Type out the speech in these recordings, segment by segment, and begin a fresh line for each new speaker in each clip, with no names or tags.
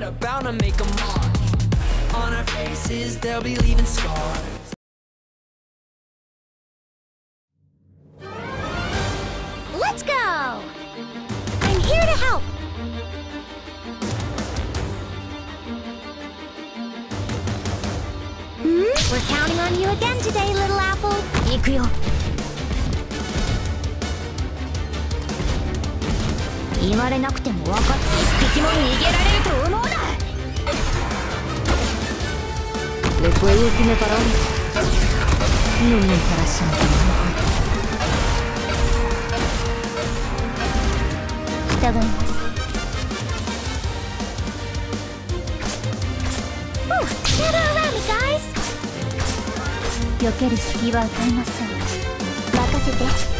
that are bound to make a mark. On our faces, they'll be leaving scars.
Let's go! I'm here to help! Hmm? We're counting on you again today, little apple. Ikuyo. Iware wakatsu. Ooh, gather around me, guys! 避ける隙は与えません任せて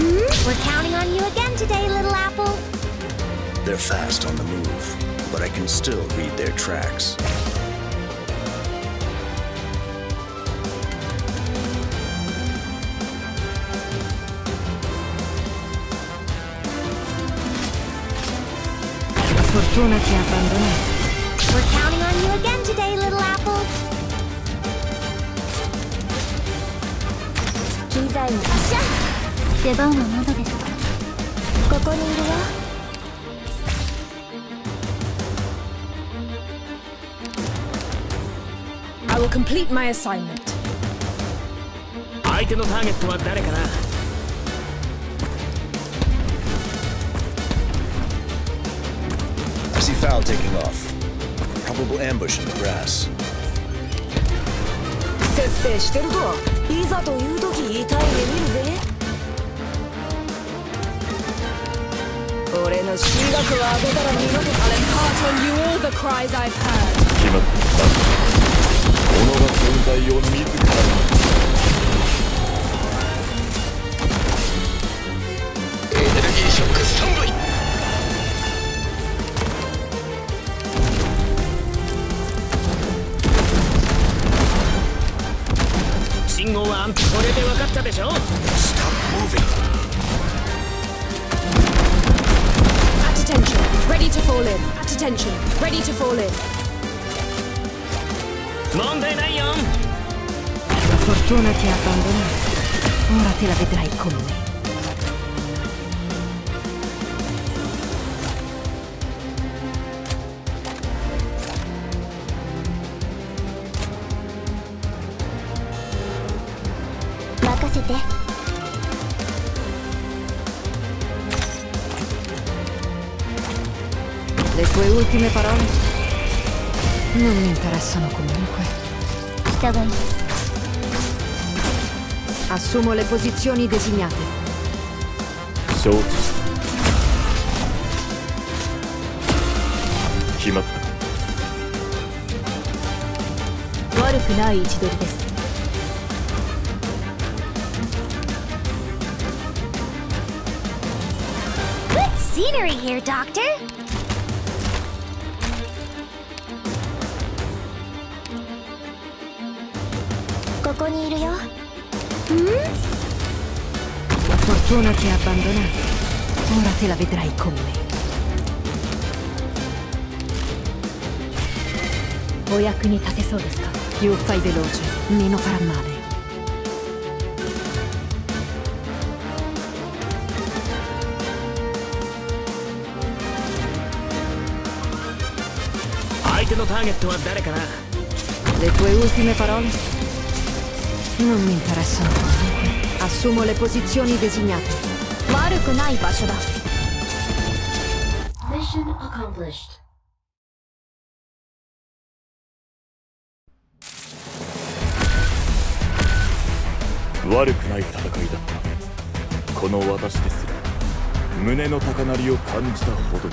Hmm? We're counting on you again today, Little Apple.
They're fast on the move, but I can still read their tracks.
Fortuna ti abbandona.
We're counting on you again today, Little Apple. Kizai ni 出番はまだですかここにいるよ
I will complete my assignment.
相手のターゲットは誰かな
I see Foul taking off. Probable ambush in the grass.
節制してるといざという時痛い目見るぜ俺の進学を当てたら二度と
I'll impart on you all the cries I've heard.
決まった己が存在を自らに
信号はこれで分かったでしょ
fall in. At attention, ready to fall in.
問題ないよ
La fortuna ti ha abbandonato. Ora te la vedrai con me.
任
Le tue ultime parole non mi interessano comunque.
従います
Assumo le posizioni designate.
承知決まった
悪くない位置取りです。
Good scenery here, Doctor.
La fortuna ti ha abbandonato. Ora te la vedrai con me. お役に立てそうですか Io fai veloce, meno farà male.
相手のターゲットは誰かな
Le tue ultime parole? Non mi interessano. Assumo le posizioni designate.
悪くない場所だ。
Mission accomplished.
悪くない戦いだったこの私ですら胸の高鳴りを感じたほど